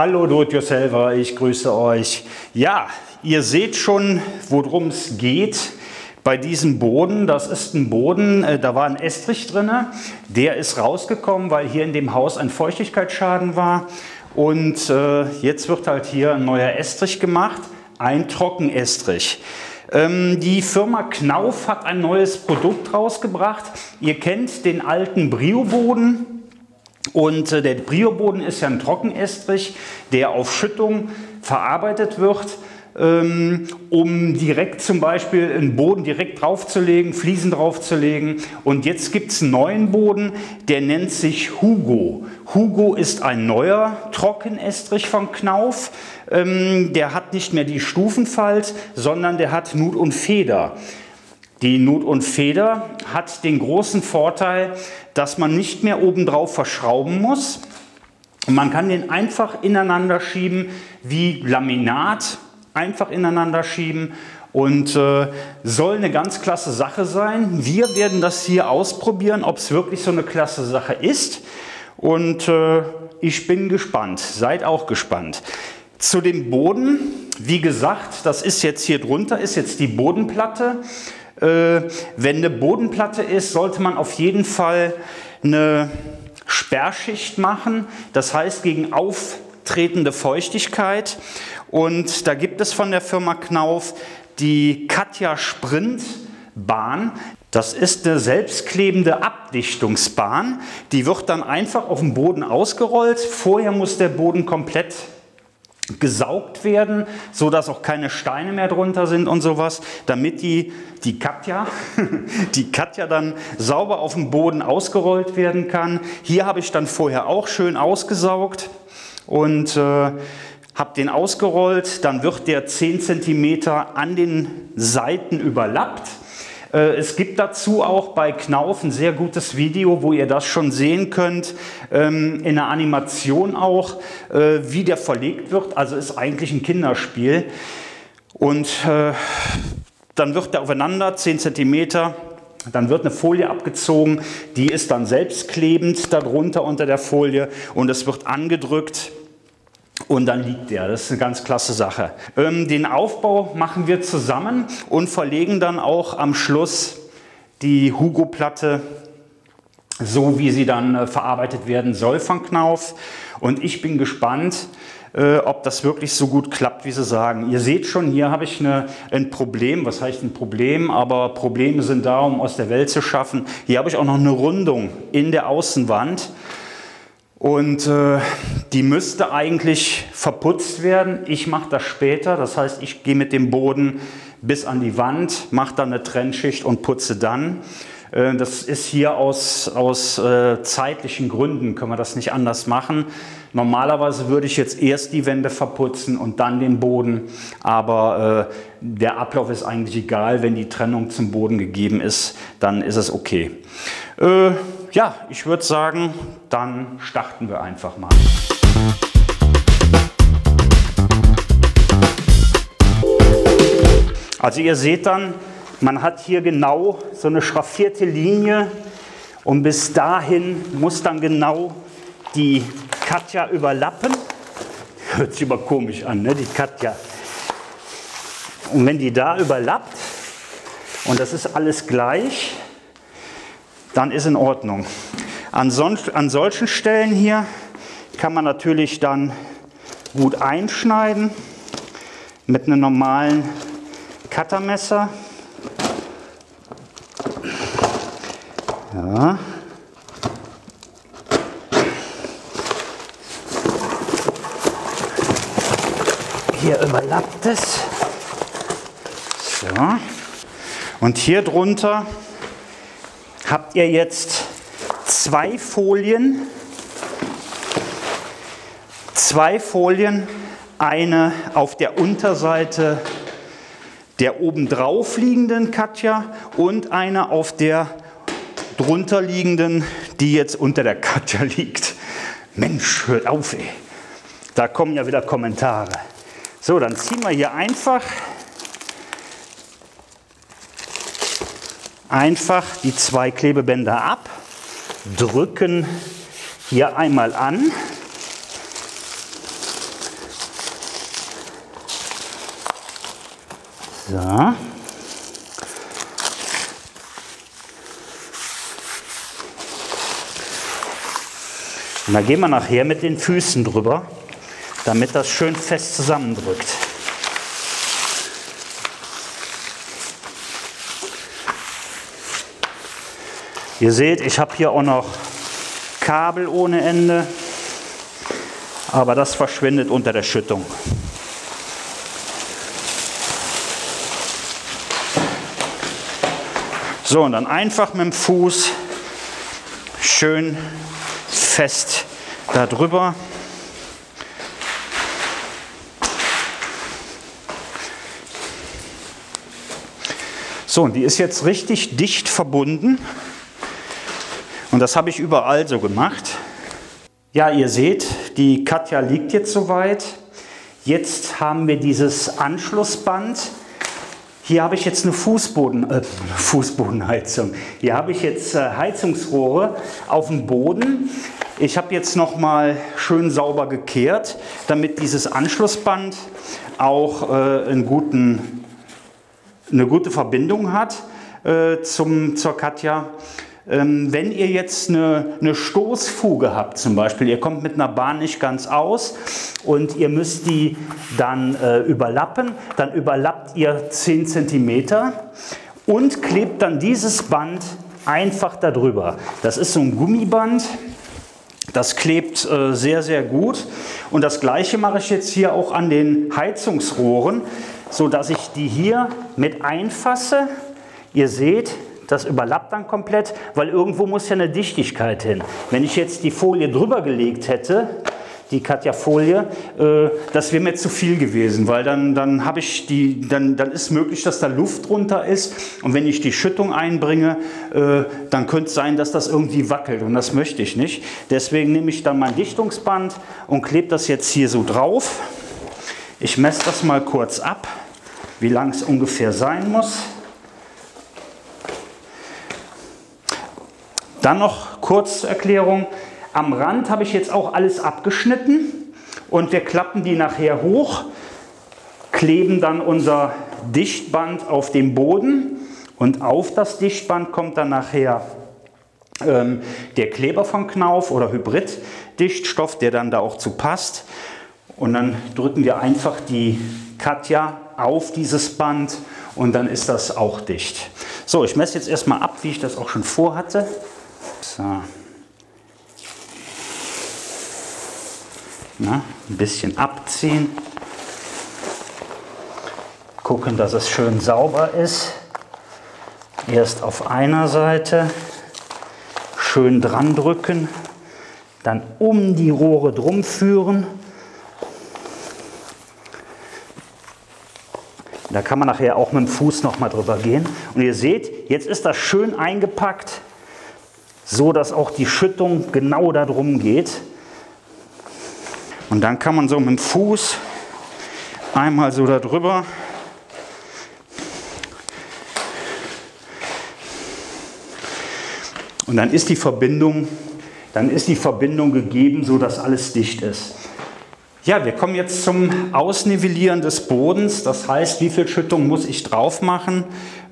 Hallo Do-it-yourselfer, ich grüße euch. Ja, ihr seht schon, worum es geht bei diesem Boden. Das ist ein Boden, äh, da war ein Estrich drin, der ist rausgekommen, weil hier in dem Haus ein Feuchtigkeitsschaden war. Und äh, jetzt wird halt hier ein neuer Estrich gemacht, ein Trockenestrich. Ähm, die Firma Knauf hat ein neues Produkt rausgebracht. Ihr kennt den alten Brio-Boden. Und äh, der Brio-Boden ist ja ein Trockenestrich, der auf Schüttung verarbeitet wird, ähm, um direkt zum Beispiel einen Boden direkt draufzulegen, Fliesen draufzulegen. Und jetzt gibt es einen neuen Boden, der nennt sich Hugo. Hugo ist ein neuer Trockenestrich von Knauf. Ähm, der hat nicht mehr die Stufenfalt, sondern der hat Nut und Feder. Die Nut und Feder hat den großen Vorteil, dass man nicht mehr obendrauf verschrauben muss. Man kann den einfach ineinander schieben wie Laminat, einfach ineinander schieben und äh, soll eine ganz klasse Sache sein. Wir werden das hier ausprobieren, ob es wirklich so eine klasse Sache ist. Und äh, ich bin gespannt, seid auch gespannt. Zu dem Boden, wie gesagt, das ist jetzt hier drunter, ist jetzt die Bodenplatte. Äh, wenn eine Bodenplatte ist, sollte man auf jeden Fall eine Sperrschicht machen, das heißt gegen auftretende Feuchtigkeit. Und da gibt es von der Firma Knauf die Katja Sprint Bahn. Das ist eine selbstklebende Abdichtungsbahn. Die wird dann einfach auf dem Boden ausgerollt. Vorher muss der Boden komplett gesaugt werden, so dass auch keine Steine mehr drunter sind und sowas, damit die, die Katja, die Katja dann sauber auf dem Boden ausgerollt werden kann. Hier habe ich dann vorher auch schön ausgesaugt und äh, habe den ausgerollt, dann wird der 10 cm an den Seiten überlappt es gibt dazu auch bei Knauf ein sehr gutes Video, wo ihr das schon sehen könnt, ähm, in der Animation auch, äh, wie der verlegt wird. Also ist eigentlich ein Kinderspiel. Und äh, dann wird der aufeinander 10 cm. Dann wird eine Folie abgezogen, die ist dann selbstklebend darunter unter der Folie und es wird angedrückt und dann liegt der. Das ist eine ganz klasse Sache. Ähm, den Aufbau machen wir zusammen und verlegen dann auch am Schluss die Hugo-Platte so, wie sie dann äh, verarbeitet werden soll von Knauf. Und ich bin gespannt, äh, ob das wirklich so gut klappt, wie sie sagen. Ihr seht schon, hier habe ich eine, ein Problem. Was heißt ein Problem? Aber Probleme sind da, um aus der Welt zu schaffen. Hier habe ich auch noch eine Rundung in der Außenwand. Und äh, die müsste eigentlich verputzt werden. Ich mache das später. Das heißt, ich gehe mit dem Boden bis an die Wand, mache dann eine Trennschicht und putze dann. Äh, das ist hier aus, aus äh, zeitlichen Gründen, können wir das nicht anders machen. Normalerweise würde ich jetzt erst die Wände verputzen und dann den Boden, aber äh, der Ablauf ist eigentlich egal. Wenn die Trennung zum Boden gegeben ist, dann ist es okay. Ja, ich würde sagen, dann starten wir einfach mal. Also ihr seht dann, man hat hier genau so eine schraffierte Linie und bis dahin muss dann genau die Katja überlappen. Hört sich aber komisch an, ne? die Katja. Und wenn die da überlappt und das ist alles gleich, dann ist in Ordnung. An, sonst, an solchen Stellen hier kann man natürlich dann gut einschneiden mit einem normalen Cuttermesser. Ja. Hier überlappt es. So. Und hier drunter habt ihr jetzt zwei Folien, zwei Folien, eine auf der Unterseite der oben drauf liegenden Katja und eine auf der drunter liegenden, die jetzt unter der Katja liegt. Mensch, hört auf, ey. Da kommen ja wieder Kommentare. So, dann ziehen wir hier einfach einfach die zwei Klebebänder ab, drücken hier einmal an. So. Und da gehen wir nachher mit den Füßen drüber, damit das schön fest zusammendrückt. Ihr seht, ich habe hier auch noch Kabel ohne Ende, aber das verschwindet unter der Schüttung. So, und dann einfach mit dem Fuß schön fest darüber. So, und die ist jetzt richtig dicht verbunden. Und das habe ich überall so gemacht. Ja, ihr seht, die Katja liegt jetzt soweit. Jetzt haben wir dieses Anschlussband. Hier habe ich jetzt eine Fußboden, äh, Fußbodenheizung. Hier habe ich jetzt äh, Heizungsrohre auf dem Boden. Ich habe jetzt noch mal schön sauber gekehrt, damit dieses Anschlussband auch äh, guten, eine gute Verbindung hat äh, zum, zur Katja. Ähm, wenn ihr jetzt eine, eine, Stoßfuge habt zum Beispiel, ihr kommt mit einer Bahn nicht ganz aus und ihr müsst die dann äh, überlappen, dann überlappt ihr 10 cm und klebt dann dieses Band einfach darüber. Das ist so ein Gummiband, das klebt äh, sehr, sehr gut. Und das gleiche mache ich jetzt hier auch an den Heizungsrohren, so dass ich die hier mit einfasse. Ihr seht, das überlappt dann komplett, weil irgendwo muss ja eine Dichtigkeit hin. Wenn ich jetzt die Folie drüber gelegt hätte, die Katja-Folie, äh, das wäre mir zu viel gewesen, weil dann, dann, habe ich die, dann, dann ist möglich, dass da Luft drunter ist und wenn ich die Schüttung einbringe, äh, dann könnte es sein, dass das irgendwie wackelt und das möchte ich nicht. Deswegen nehme ich dann mein Dichtungsband und klebe das jetzt hier so drauf. Ich messe das mal kurz ab, wie lang es ungefähr sein muss. Dann noch kurz Erklärung. Am Rand habe ich jetzt auch alles abgeschnitten und wir klappen die nachher hoch, kleben dann unser Dichtband auf dem Boden und auf das Dichtband kommt dann nachher ähm, der Kleber von Knauf oder Hybrid-Dichtstoff, der dann da auch zu passt. Und dann drücken wir einfach die Katja auf dieses Band und dann ist das auch dicht. So, ich messe jetzt erstmal ab, wie ich das auch schon vorhatte. So. Na, ein bisschen abziehen. Gucken, dass es schön sauber ist. Erst auf einer Seite schön dran drücken, dann um die Rohre drum führen. Da kann man nachher auch mit dem Fuß noch mal drüber gehen. Und ihr seht, jetzt ist das schön eingepackt so dass auch die Schüttung genau darum geht. Und dann kann man so mit dem Fuß einmal so darüber und dann ist die Verbindung, dann ist die Verbindung gegeben, so dass alles dicht ist. Ja, wir kommen jetzt zum Ausnivellieren des Bodens. Das heißt, wie viel Schüttung muss ich drauf machen?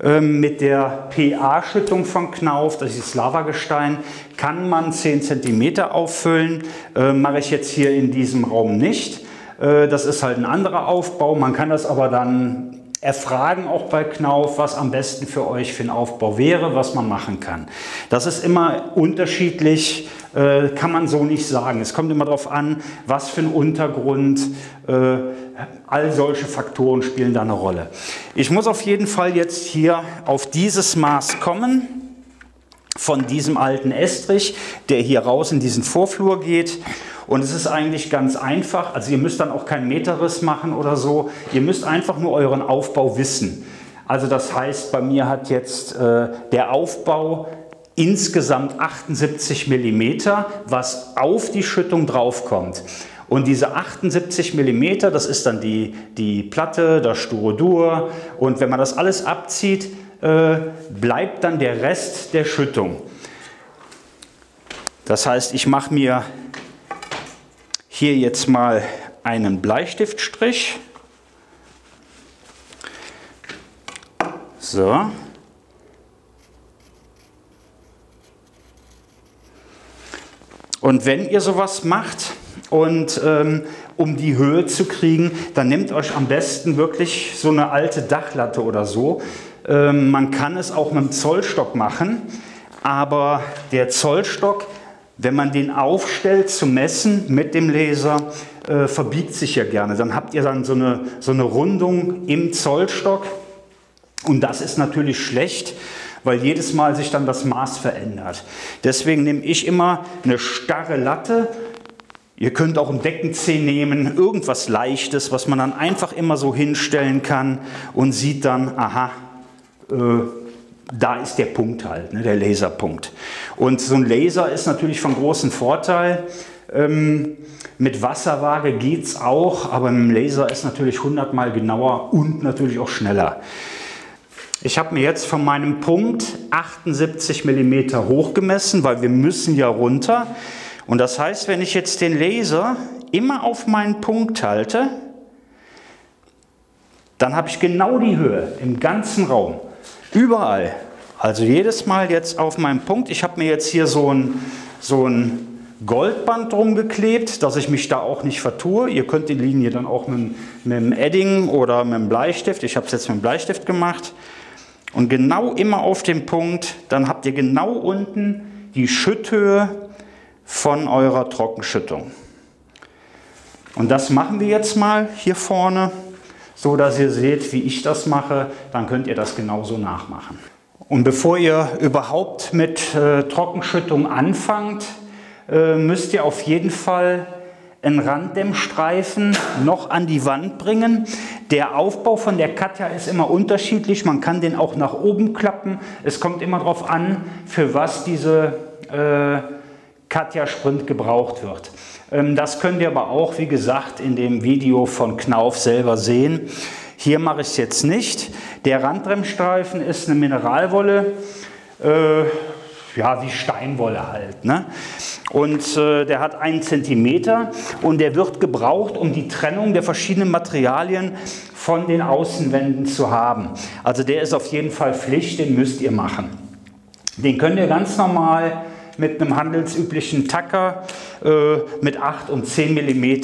Ähm, mit der PA-Schüttung von Knauf, das ist Lavagestein, kann man 10 cm auffüllen. Äh, mache ich jetzt hier in diesem Raum nicht. Äh, das ist halt ein anderer Aufbau. Man kann das aber dann erfragen auch bei Knauf, was am besten für euch für einen Aufbau wäre, was man machen kann. Das ist immer unterschiedlich, äh, kann man so nicht sagen. Es kommt immer darauf an, was für ein Untergrund, äh, all solche Faktoren spielen da eine Rolle. Ich muss auf jeden Fall jetzt hier auf dieses Maß kommen von diesem alten Estrich, der hier raus in diesen Vorflur geht. Und es ist eigentlich ganz einfach. Also ihr müsst dann auch keinen Meterriss machen oder so. Ihr müsst einfach nur euren Aufbau wissen. Also das heißt, bei mir hat jetzt äh, der Aufbau insgesamt 78 mm, was auf die Schüttung draufkommt. Und diese 78 mm, das ist dann die, die Platte, das Styrodur. Und wenn man das alles abzieht, äh, bleibt dann der Rest der Schüttung. Das heißt, ich mache mir hier jetzt mal einen Bleistiftstrich So. Und wenn ihr sowas macht und ähm, um die Höhe zu kriegen, dann nehmt euch am besten wirklich so eine alte Dachlatte oder so. Ähm, man kann es auch mit dem Zollstock machen, aber der Zollstock, wenn man den aufstellt zum Messen mit dem Laser, äh, verbiegt sich ja gerne. Dann habt ihr dann so eine, so eine Rundung im Zollstock und das ist natürlich schlecht weil jedes Mal sich dann das Maß verändert. Deswegen nehme ich immer eine starre Latte. Ihr könnt auch ein Deckenzeh nehmen, irgendwas Leichtes, was man dann einfach immer so hinstellen kann und sieht dann, aha, äh, da ist der Punkt halt, ne, der Laserpunkt. Und so ein Laser ist natürlich von großem Vorteil. Ähm, mit Wasserwaage geht es auch, aber mit dem Laser ist natürlich 100 mal genauer und natürlich auch schneller. Ich habe mir jetzt von meinem Punkt 78 mm hochgemessen, weil wir müssen ja runter. Und das heißt, wenn ich jetzt den Laser immer auf meinen Punkt halte, dann habe ich genau die Höhe im ganzen Raum. Überall. Also jedes Mal jetzt auf meinem Punkt. Ich habe mir jetzt hier so ein, so ein Goldband drum geklebt, dass ich mich da auch nicht vertue. Ihr könnt die Linie dann auch mit, mit dem Edding oder mit dem Bleistift, ich habe es jetzt mit dem Bleistift gemacht, und genau immer auf dem Punkt, dann habt ihr genau unten die Schütthöhe von eurer Trockenschüttung. Und das machen wir jetzt mal hier vorne, so dass ihr seht, wie ich das mache. Dann könnt ihr das genauso nachmachen. Und bevor ihr überhaupt mit äh, Trockenschüttung anfangt, äh, müsst ihr auf jeden Fall einen Randdämmstreifen noch an die Wand bringen. Der Aufbau von der Katja ist immer unterschiedlich. Man kann den auch nach oben klappen. Es kommt immer darauf an, für was diese äh, Katja Sprint gebraucht wird. Ähm, das könnt ihr aber auch, wie gesagt, in dem Video von Knauf selber sehen. Hier mache ich es jetzt nicht. Der Randdämmstreifen ist eine Mineralwolle. Äh, ja, wie Steinwolle halt. Ne? Und äh, der hat einen Zentimeter und der wird gebraucht, um die Trennung der verschiedenen Materialien von den Außenwänden zu haben. Also der ist auf jeden Fall Pflicht, den müsst ihr machen. Den könnt ihr ganz normal mit einem handelsüblichen Tacker äh, mit 8 und 10 mm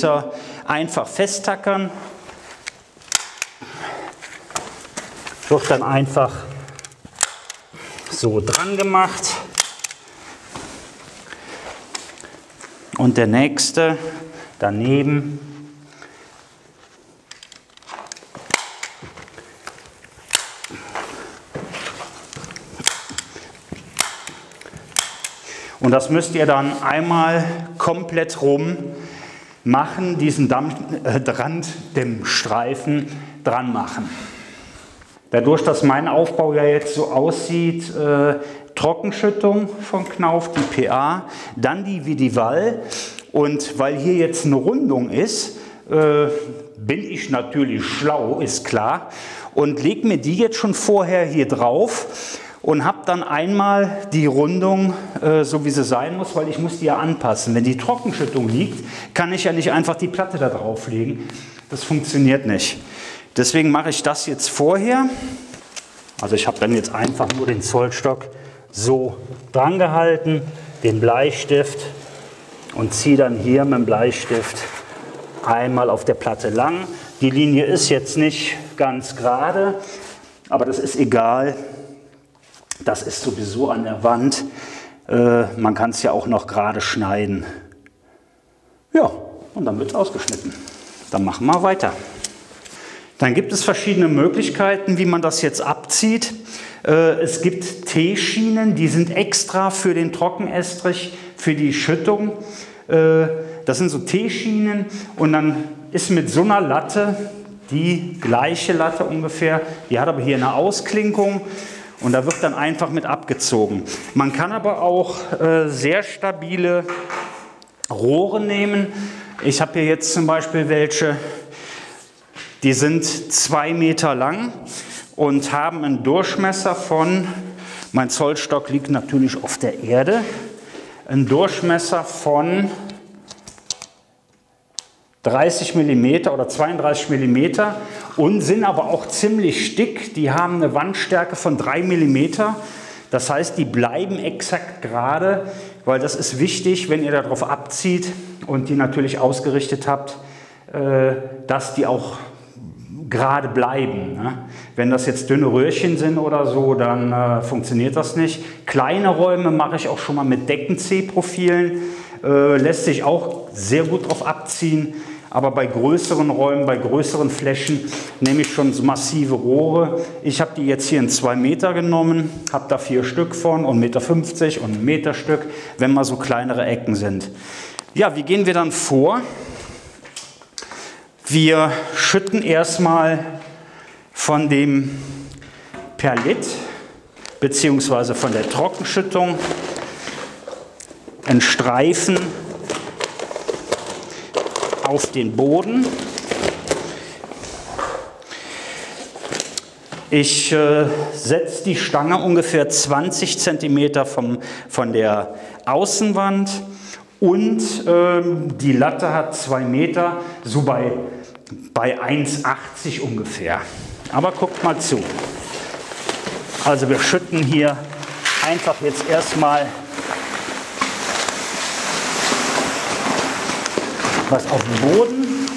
einfach festtackern. Wird dann einfach so dran gemacht. Und der nächste daneben. Und das müsst ihr dann einmal komplett rum machen, diesen Damm, äh, Rand, dem Streifen dran machen. Dadurch, dass mein Aufbau ja jetzt so aussieht, äh, Trockenschüttung von Knauf, die PA, dann die Vidival. Und weil hier jetzt eine Rundung ist, äh, bin ich natürlich schlau, ist klar, und lege mir die jetzt schon vorher hier drauf und habe dann einmal die Rundung äh, so wie sie sein muss, weil ich muss die ja anpassen. Wenn die Trockenschüttung liegt, kann ich ja nicht einfach die Platte da drauflegen. Das funktioniert nicht. Deswegen mache ich das jetzt vorher. Also ich habe dann jetzt einfach nur den Zollstock so dran gehalten, den Bleistift und ziehe dann hier mit dem Bleistift einmal auf der Platte lang. Die Linie ist jetzt nicht ganz gerade, aber das ist egal. Das ist sowieso an der Wand. Äh, man kann es ja auch noch gerade schneiden. Ja, und dann wird es ausgeschnitten. Dann machen wir weiter. Dann gibt es verschiedene Möglichkeiten, wie man das jetzt abzieht. Äh, es gibt T-Schienen, die sind extra für den Trockenestrich, für die Schüttung. Äh, das sind so T-Schienen und dann ist mit so einer Latte, die gleiche Latte ungefähr, die hat aber hier eine Ausklinkung und da wird dann einfach mit abgezogen. Man kann aber auch äh, sehr stabile Rohre nehmen. Ich habe hier jetzt zum Beispiel welche, die sind zwei Meter lang und haben einen Durchmesser von, mein Zollstock liegt natürlich auf der Erde, einen Durchmesser von 30 mm oder 32 mm und sind aber auch ziemlich dick. Die haben eine Wandstärke von 3 mm. Das heißt, die bleiben exakt gerade, weil das ist wichtig, wenn ihr darauf abzieht und die natürlich ausgerichtet habt, äh, dass die auch gerade bleiben. Ne? Wenn das jetzt dünne Röhrchen sind oder so, dann äh, funktioniert das nicht. Kleine Räume mache ich auch schon mal mit Decken-C-Profilen. Äh, lässt sich auch sehr gut drauf abziehen. Aber bei größeren Räumen, bei größeren Flächen nehme ich schon so massive Rohre. Ich habe die jetzt hier in 2 Meter genommen, habe da vier Stück von und 1,50 Meter und ein Meter Stück, wenn mal so kleinere Ecken sind. Ja, wie gehen wir dann vor? Wir schütten erstmal von dem Perlit bzw. von der Trockenschüttung einen Streifen auf den Boden. Ich äh, setze die Stange ungefähr 20 cm vom, von der Außenwand und ähm, die Latte hat 2 Meter, so bei, bei 1,80 ungefähr. Aber guckt mal zu. Also wir schütten hier einfach jetzt erstmal was auf den Boden.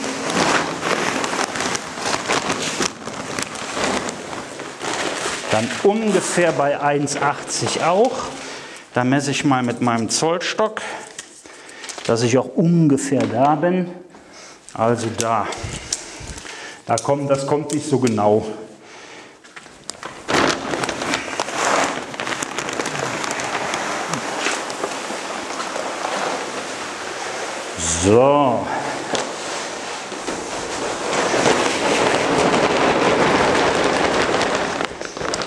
Dann ungefähr bei 1,80 auch. Da messe ich mal mit meinem Zollstock, dass ich auch ungefähr da bin. Also da. Da kommt, das kommt nicht so genau. So.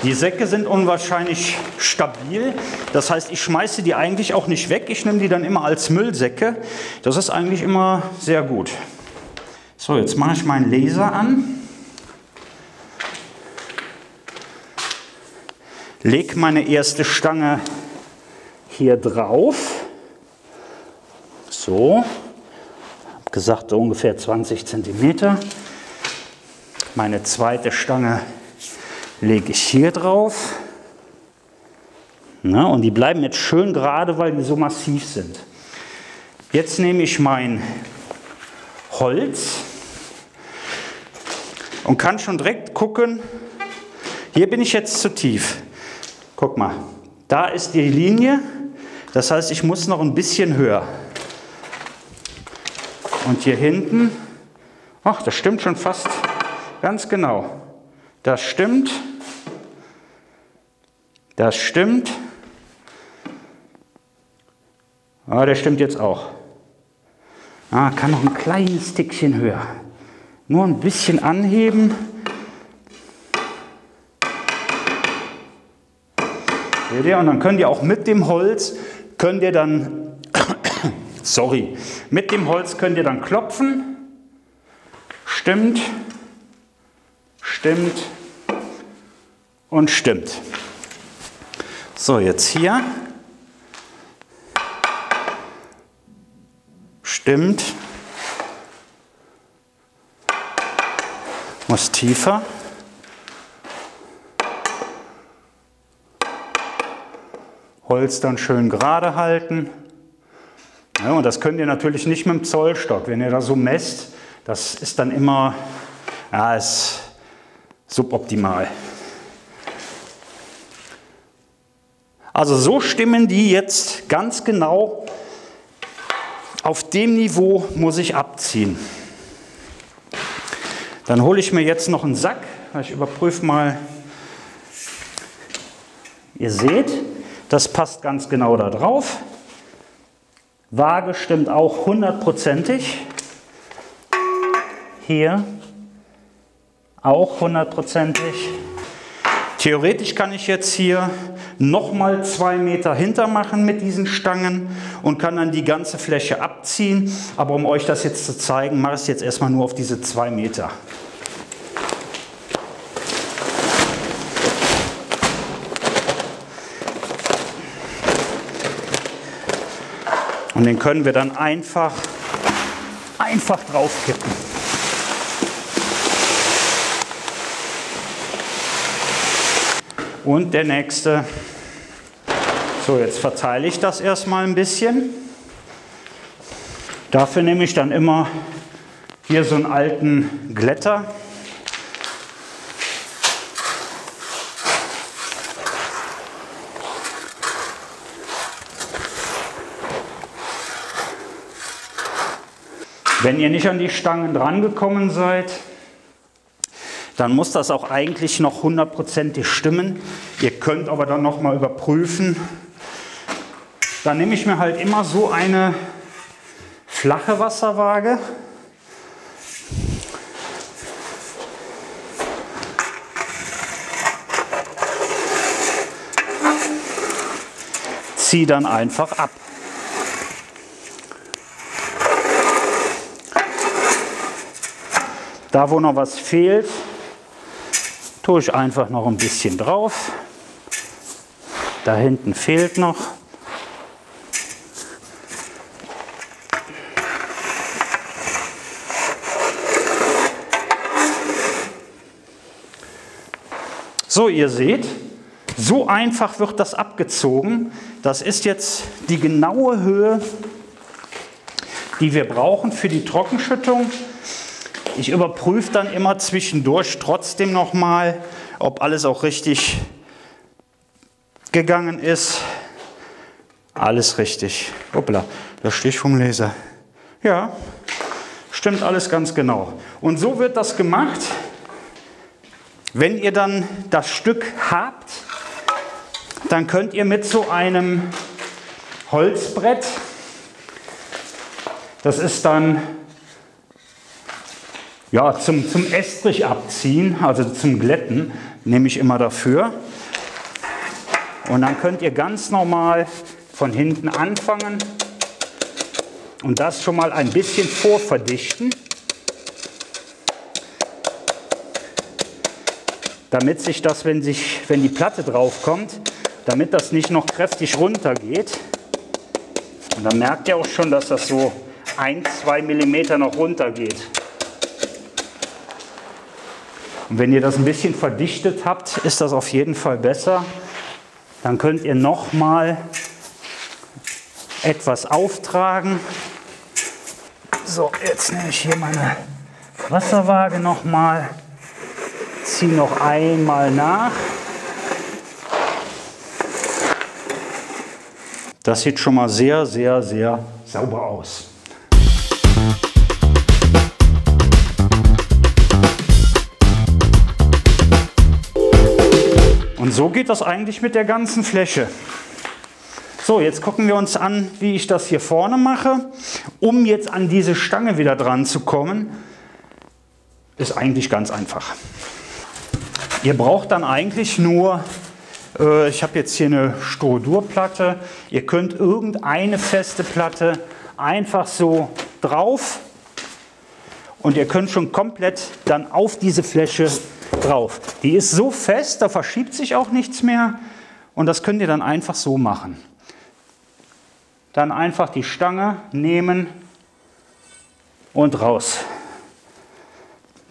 Die Säcke sind unwahrscheinlich stabil. Das heißt, ich schmeiße die eigentlich auch nicht weg. Ich nehme die dann immer als Müllsäcke. Das ist eigentlich immer sehr gut. So, jetzt mache ich meinen Laser an. Leg meine erste Stange hier drauf. So gesagt ungefähr 20 cm. Meine zweite Stange lege ich hier drauf. Na, und die bleiben jetzt schön gerade, weil die so massiv sind. Jetzt nehme ich mein Holz und kann schon direkt gucken, hier bin ich jetzt zu tief. Guck mal, da ist die Linie, das heißt, ich muss noch ein bisschen höher. Und hier hinten, ach, das stimmt schon fast ganz genau. Das stimmt. Das stimmt. Ah, der stimmt jetzt auch. Ah, kann noch ein kleines Tickchen höher. Nur ein bisschen anheben. Seht ihr? Und dann könnt ihr auch mit dem Holz, könnt ihr dann Sorry. Mit dem Holz könnt ihr dann klopfen. Stimmt, stimmt und stimmt. So, jetzt hier. Stimmt. Muss tiefer. Holz dann schön gerade halten. Ja, und das könnt ihr natürlich nicht mit dem Zollstock. Wenn ihr da so messt, das ist dann immer ja, ist suboptimal. Also so stimmen die jetzt ganz genau. Auf dem Niveau muss ich abziehen. Dann hole ich mir jetzt noch einen Sack. Ich überprüfe mal. Ihr seht, das passt ganz genau da drauf. Waage stimmt auch hundertprozentig. Hier auch hundertprozentig. Theoretisch kann ich jetzt hier nochmal zwei Meter hinter machen mit diesen Stangen und kann dann die ganze Fläche abziehen. Aber um euch das jetzt zu zeigen, mache ich es jetzt erstmal nur auf diese zwei Meter. Und den können wir dann einfach, einfach draufkippen. Und der nächste. So, jetzt verteile ich das erstmal ein bisschen. Dafür nehme ich dann immer hier so einen alten Glätter. Wenn ihr nicht an die Stangen drangekommen seid, dann muss das auch eigentlich noch hundertprozentig stimmen. Ihr könnt aber dann noch mal überprüfen. Dann nehme ich mir halt immer so eine flache Wasserwaage. Ziehe dann einfach ab. Da, wo noch was fehlt, tue ich einfach noch ein bisschen drauf. Da hinten fehlt noch. So, ihr seht, so einfach wird das abgezogen. Das ist jetzt die genaue Höhe, die wir brauchen für die Trockenschüttung. Ich überprüfe dann immer zwischendurch trotzdem nochmal, ob alles auch richtig gegangen ist. Alles richtig. Hoppla, da stehe vom Laser. Ja, stimmt alles ganz genau. Und so wird das gemacht. Wenn ihr dann das Stück habt, dann könnt ihr mit so einem Holzbrett, das ist dann ja, zum, zum Estrich abziehen, also zum Glätten, nehme ich immer dafür. Und dann könnt ihr ganz normal von hinten anfangen und das schon mal ein bisschen vorverdichten, damit sich das, wenn, sich, wenn die Platte drauf kommt, damit das nicht noch kräftig runter geht. Und dann merkt ihr auch schon, dass das so 1-2 mm noch runter geht. Und wenn ihr das ein bisschen verdichtet habt, ist das auf jeden Fall besser. Dann könnt ihr noch mal etwas auftragen. So, jetzt nehme ich hier meine Wasserwaage noch mal, ziehe noch einmal nach. Das sieht schon mal sehr, sehr, sehr sauber aus. Und so geht das eigentlich mit der ganzen Fläche. So, jetzt gucken wir uns an, wie ich das hier vorne mache. Um jetzt an diese Stange wieder dran zu kommen, ist eigentlich ganz einfach. Ihr braucht dann eigentlich nur, äh, ich habe jetzt hier eine Styrodurplatte, ihr könnt irgendeine feste Platte einfach so drauf und ihr könnt schon komplett dann auf diese Fläche drauf. Die ist so fest, da verschiebt sich auch nichts mehr und das könnt ihr dann einfach so machen. Dann einfach die Stange nehmen und raus.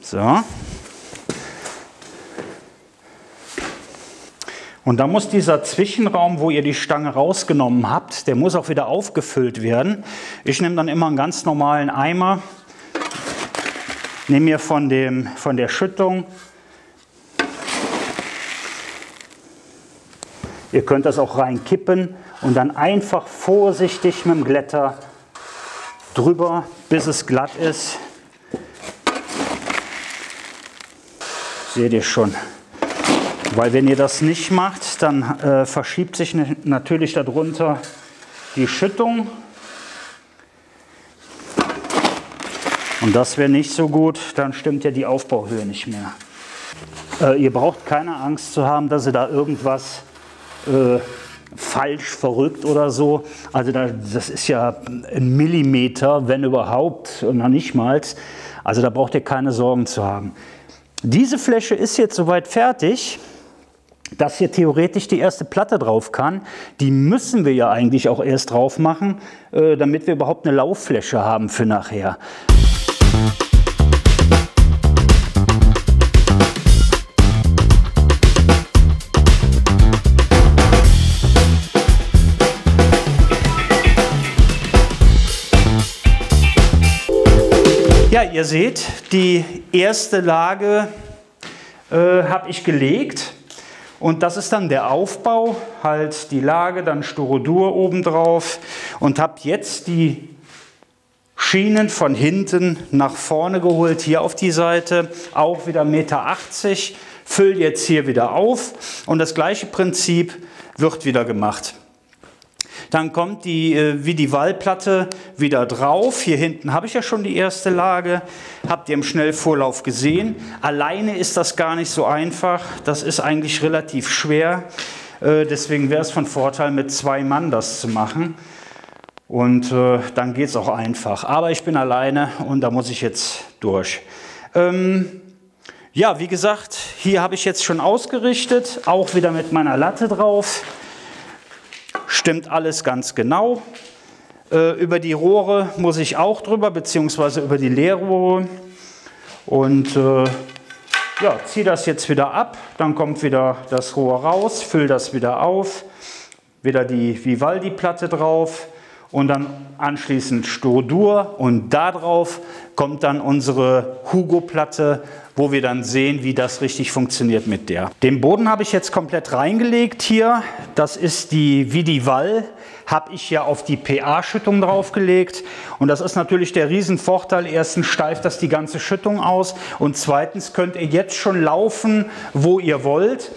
So. Und da muss dieser Zwischenraum, wo ihr die Stange rausgenommen habt, der muss auch wieder aufgefüllt werden. Ich nehme dann immer einen ganz normalen Eimer, nehme mir von, dem, von der Schüttung Ihr könnt das auch reinkippen und dann einfach vorsichtig mit dem Glätter drüber, bis es glatt ist. Seht ihr schon. Weil wenn ihr das nicht macht, dann äh, verschiebt sich natürlich darunter die Schüttung. Und das wäre nicht so gut, dann stimmt ja die Aufbauhöhe nicht mehr. Äh, ihr braucht keine Angst zu haben, dass ihr da irgendwas äh, falsch, verrückt oder so. Also da, das ist ja ein Millimeter, wenn überhaupt, und noch nicht mal. Also da braucht ihr keine Sorgen zu haben. Diese Fläche ist jetzt soweit fertig, dass hier theoretisch die erste Platte drauf kann. Die müssen wir ja eigentlich auch erst drauf machen, äh, damit wir überhaupt eine Lauffläche haben für nachher. Ja, ihr seht, die erste Lage äh, habe ich gelegt. Und das ist dann der Aufbau, halt die Lage, dann Styrodur obendrauf und habe jetzt die Schienen von hinten nach vorne geholt, hier auf die Seite, auch wieder 1,80 Meter, fülle jetzt hier wieder auf und das gleiche Prinzip wird wieder gemacht. Dann kommt die, äh, wie die Wallplatte wieder drauf. Hier hinten habe ich ja schon die erste Lage. Habt ihr im Schnellvorlauf gesehen. Alleine ist das gar nicht so einfach. Das ist eigentlich relativ schwer. Äh, deswegen wäre es von Vorteil, mit zwei Mann das zu machen. Und äh, dann geht es auch einfach. Aber ich bin alleine und da muss ich jetzt durch. Ähm, ja, wie gesagt, hier habe ich jetzt schon ausgerichtet, auch wieder mit meiner Latte drauf stimmt alles ganz genau. Äh, über die Rohre muss ich auch drüber, beziehungsweise über die Leerrohre. Und äh, ja, ziehe das jetzt wieder ab, dann kommt wieder das Rohr raus, fülle das wieder auf, wieder die Vivaldi-Platte drauf. Und dann anschließend Sturdur. Und darauf kommt dann unsere Hugo-Platte wo wir dann sehen, wie das richtig funktioniert mit der. Den Boden habe ich jetzt komplett reingelegt hier. Das ist die Vidival, habe ich ja auf die PA-Schüttung draufgelegt. Und das ist natürlich der Riesenvorteil. Erstens steift das die ganze Schüttung aus und zweitens könnt ihr jetzt schon laufen, wo ihr wollt.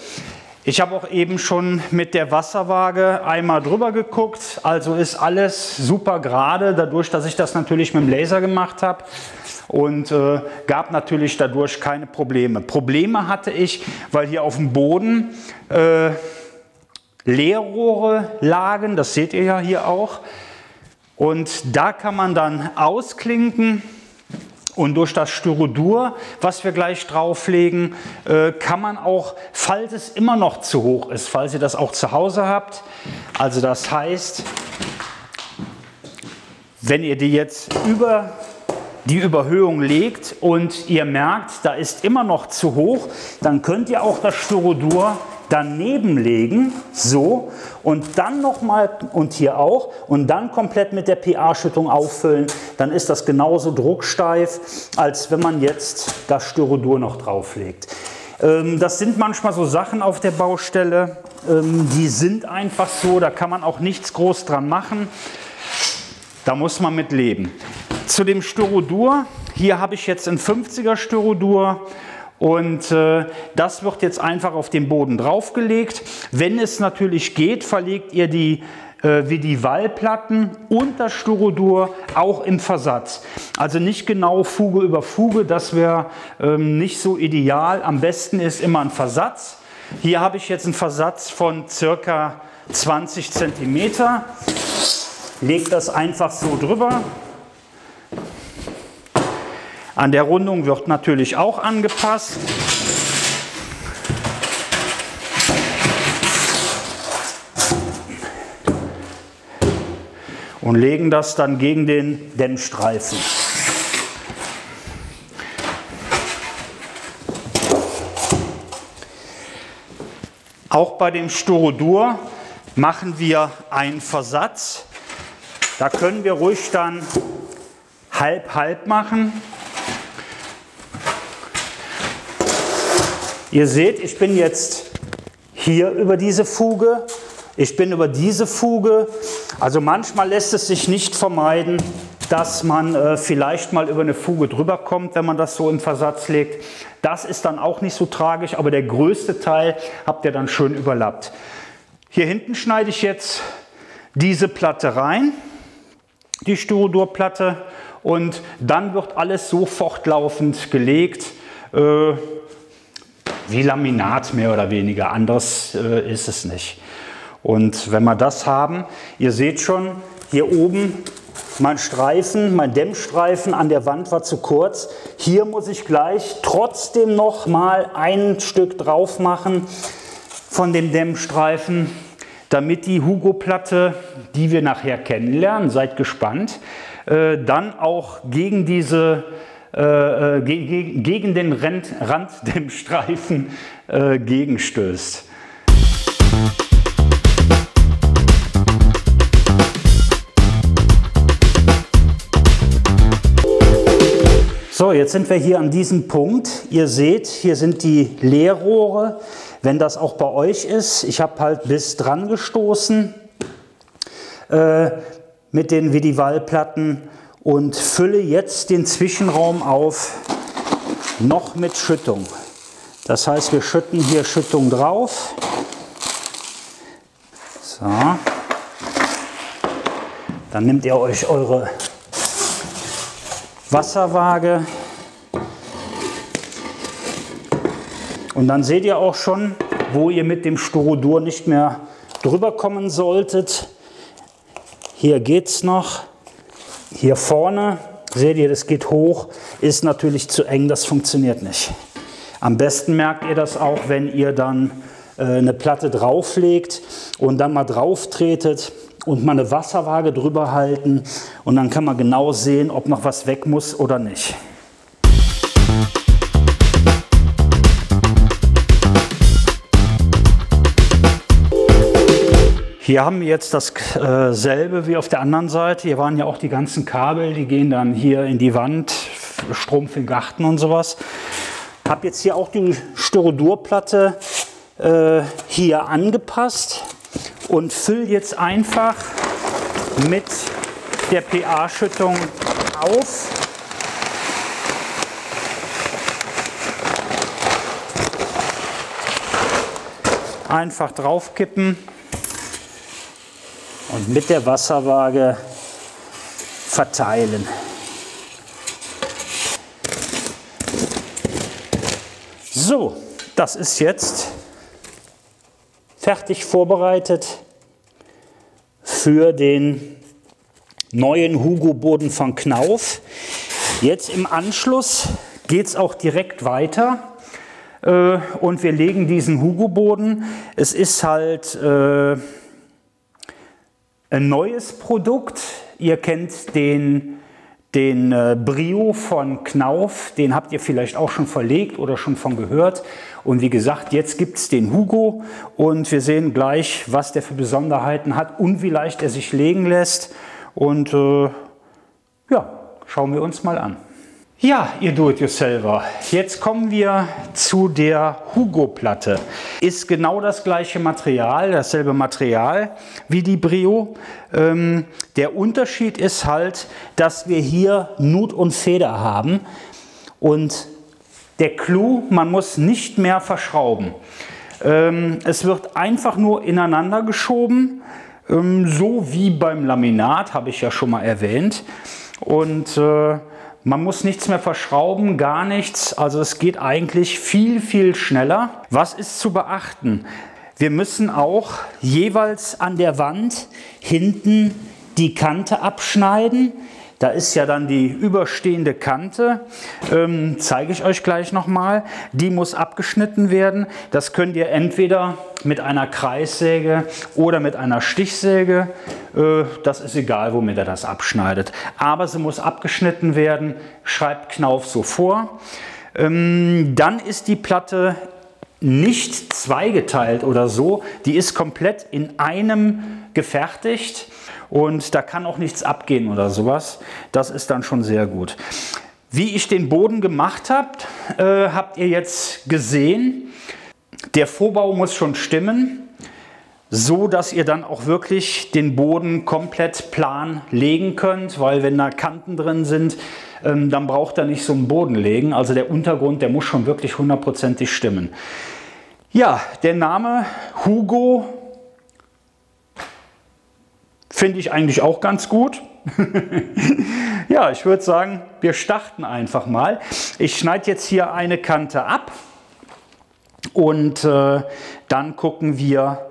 Ich habe auch eben schon mit der Wasserwaage einmal drüber geguckt. Also ist alles super gerade, dadurch, dass ich das natürlich mit dem Laser gemacht habe und äh, gab natürlich dadurch keine Probleme. Probleme hatte ich, weil hier auf dem Boden äh, Leerrohre lagen, das seht ihr ja hier auch. Und da kann man dann ausklinken und durch das Styrodur, was wir gleich drauflegen, äh, kann man auch, falls es immer noch zu hoch ist, falls ihr das auch zu Hause habt, also das heißt, wenn ihr die jetzt über die Überhöhung legt und ihr merkt, da ist immer noch zu hoch, dann könnt ihr auch das Styrodur daneben legen, so, und dann nochmal, und hier auch, und dann komplett mit der PA-Schüttung auffüllen, dann ist das genauso drucksteif, als wenn man jetzt das Styrodur noch drauflegt. Ähm, das sind manchmal so Sachen auf der Baustelle, ähm, die sind einfach so, da kann man auch nichts groß dran machen. Da muss man mit leben. Zu dem Styrodur, hier habe ich jetzt ein 50er Styrodur und äh, das wird jetzt einfach auf den Boden draufgelegt. Wenn es natürlich geht, verlegt ihr die äh, wie die Wallplatten und das Styrodur auch im Versatz. Also nicht genau Fuge über Fuge, das wäre ähm, nicht so ideal. Am besten ist immer ein Versatz. Hier habe ich jetzt einen Versatz von circa 20 Zentimeter. Lege das einfach so drüber. An der Rundung wird natürlich auch angepasst. Und legen das dann gegen den Dämmstreifen. Auch bei dem Styrodur machen wir einen Versatz. Da können wir ruhig dann halb-halb machen. Ihr seht, ich bin jetzt hier über diese Fuge, ich bin über diese Fuge. Also manchmal lässt es sich nicht vermeiden, dass man äh, vielleicht mal über eine Fuge drüber kommt, wenn man das so im Versatz legt. Das ist dann auch nicht so tragisch, aber der größte Teil habt ihr dann schön überlappt. Hier hinten schneide ich jetzt diese Platte rein, die Styrodurplatte, und dann wird alles so fortlaufend gelegt. Äh, wie Laminat mehr oder weniger. Anders äh, ist es nicht. Und wenn wir das haben, ihr seht schon, hier oben mein Streifen, mein Dämmstreifen an der Wand war zu kurz. Hier muss ich gleich trotzdem noch mal ein Stück drauf machen von dem Dämmstreifen, damit die Hugo-Platte, die wir nachher kennenlernen, seid gespannt, äh, dann auch gegen diese äh, äh gegen den Rand, dem Streifen äh, gegenstößt. So, jetzt sind wir hier an diesem Punkt. Ihr seht, hier sind die Leerrohre. Wenn das auch bei euch ist, ich habe halt bis dran gestoßen äh, mit den Vidivalplatten und fülle jetzt den Zwischenraum auf noch mit Schüttung. Das heißt, wir schütten hier Schüttung drauf. So. Dann nehmt ihr euch eure Wasserwaage und dann seht ihr auch schon, wo ihr mit dem Styrodur nicht mehr drüber kommen solltet. Hier geht es noch. Hier vorne seht ihr, das geht hoch, ist natürlich zu eng, das funktioniert nicht. Am besten merkt ihr das auch, wenn ihr dann äh, eine Platte drauflegt und dann mal drauf tretet und mal eine Wasserwaage drüber halten und dann kann man genau sehen, ob noch was weg muss oder nicht. Hier haben wir jetzt dasselbe äh, wie auf der anderen Seite. Hier waren ja auch die ganzen Kabel, die gehen dann hier in die Wand, Strom für den Garten und sowas. Habe jetzt hier auch die Styrodurplatte äh, hier angepasst und fülle jetzt einfach mit der PA-Schüttung auf. Einfach draufkippen und mit der Wasserwaage verteilen. So, das ist jetzt fertig vorbereitet für den neuen Hugo-Boden von Knauf. Jetzt im Anschluss geht es auch direkt weiter äh, und wir legen diesen Hugo-Boden. Es ist halt äh, ein neues Produkt. Ihr kennt den den äh, Brio von Knauf, den habt ihr vielleicht auch schon verlegt oder schon von gehört. Und wie gesagt, jetzt gibt es den Hugo und wir sehen gleich, was der für Besonderheiten hat und wie leicht er sich legen lässt. Und äh, ja, schauen wir uns mal an. Ja, ihr Do-it-yourselfer, jetzt kommen wir zu der Hugo-Platte. Ist genau das gleiche Material, dasselbe Material wie die Brio. Ähm, der Unterschied ist halt, dass wir hier Nut und Feder haben und der Clou, man muss nicht mehr verschrauben. Ähm, es wird einfach nur ineinander geschoben, ähm, so wie beim Laminat, habe ich ja schon mal erwähnt. Und äh, man muss nichts mehr verschrauben, gar nichts. Also es geht eigentlich viel, viel schneller. Was ist zu beachten? Wir müssen auch jeweils an der Wand hinten die Kante abschneiden. Da ist ja dann die überstehende Kante, ähm, zeige ich euch gleich nochmal. Die muss abgeschnitten werden. Das könnt ihr entweder mit einer Kreissäge oder mit einer Stichsäge. Äh, das ist egal, womit ihr das abschneidet. Aber sie muss abgeschnitten werden, schreibt Knauf so vor. Ähm, dann ist die Platte nicht zweigeteilt oder so. Die ist komplett in einem gefertigt und da kann auch nichts abgehen oder sowas. Das ist dann schon sehr gut. Wie ich den Boden gemacht habe, äh, habt ihr jetzt gesehen. Der Vorbau muss schon stimmen, so dass ihr dann auch wirklich den Boden komplett plan legen könnt, weil wenn da Kanten drin sind, ähm, dann braucht er nicht so einen Boden legen. Also der Untergrund, der muss schon wirklich hundertprozentig stimmen. Ja, der Name Hugo Finde ich eigentlich auch ganz gut. ja, ich würde sagen, wir starten einfach mal. Ich schneide jetzt hier eine Kante ab und äh, dann gucken wir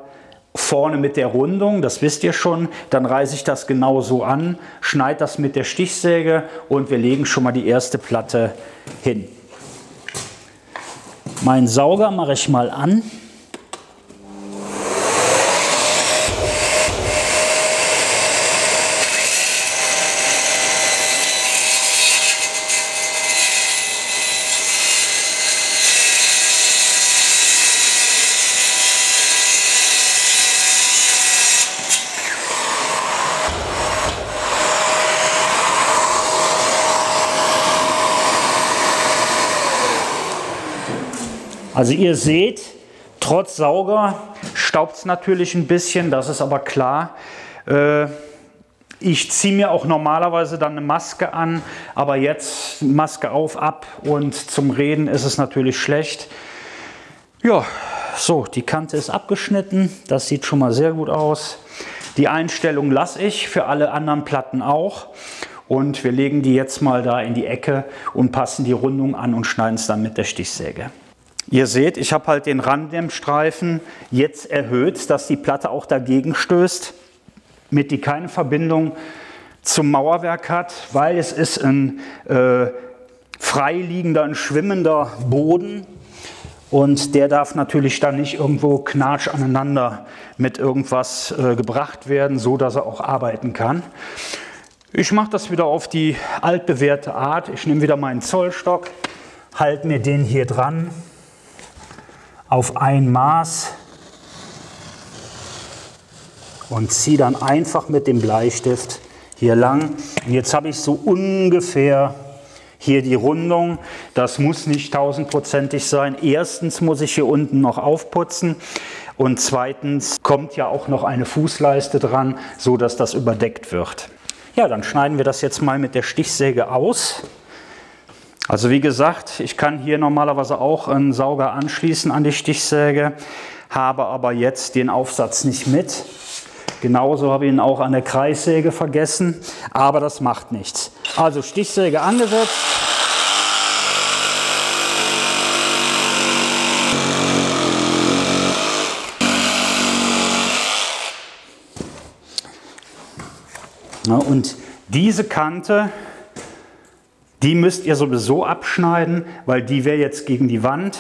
vorne mit der Rundung, das wisst ihr schon, dann reiße ich das genau so an, schneide das mit der Stichsäge und wir legen schon mal die erste Platte hin. Mein Sauger mache ich mal an. Also ihr seht, trotz Sauger staubt es natürlich ein bisschen, das ist aber klar. Äh, ich ziehe mir auch normalerweise dann eine Maske an, aber jetzt Maske auf, ab und zum Reden ist es natürlich schlecht. Ja, so, die Kante ist abgeschnitten, das sieht schon mal sehr gut aus. Die Einstellung lasse ich, für alle anderen Platten auch. Und wir legen die jetzt mal da in die Ecke und passen die Rundung an und schneiden es dann mit der Stichsäge. Ihr seht, ich habe halt den Randdämmstreifen jetzt erhöht, dass die Platte auch dagegen stößt mit die keine Verbindung zum Mauerwerk hat, weil es ist ein äh, freiliegender, ein schwimmender Boden und der darf natürlich dann nicht irgendwo knatsch aneinander mit irgendwas äh, gebracht werden, so dass er auch arbeiten kann. Ich mache das wieder auf die altbewährte Art. Ich nehme wieder meinen Zollstock, halte mir den hier dran auf ein Maß und ziehe dann einfach mit dem Bleistift hier lang. Und jetzt habe ich so ungefähr hier die Rundung. Das muss nicht tausendprozentig sein. Erstens muss ich hier unten noch aufputzen und zweitens kommt ja auch noch eine Fußleiste dran, so dass das überdeckt wird. Ja, dann schneiden wir das jetzt mal mit der Stichsäge aus. Also wie gesagt, ich kann hier normalerweise auch einen Sauger anschließen an die Stichsäge, habe aber jetzt den Aufsatz nicht mit. Genauso habe ich ihn auch an der Kreissäge vergessen, aber das macht nichts. Also Stichsäge angesetzt. Und diese Kante, die müsst ihr sowieso abschneiden, weil die wäre jetzt gegen die Wand.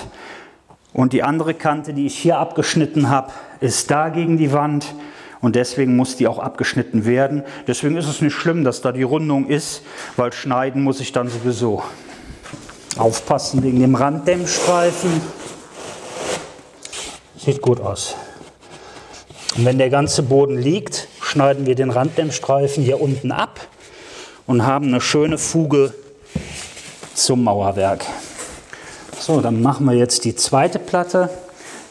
Und die andere Kante, die ich hier abgeschnitten habe, ist da gegen die Wand und deswegen muss die auch abgeschnitten werden. Deswegen ist es nicht schlimm, dass da die Rundung ist, weil schneiden muss ich dann sowieso. Aufpassen wegen dem Randdämmstreifen. Sieht gut aus. Und wenn der ganze Boden liegt, schneiden wir den Randdämmstreifen hier unten ab und haben eine schöne Fuge zum Mauerwerk. So, dann machen wir jetzt die zweite Platte.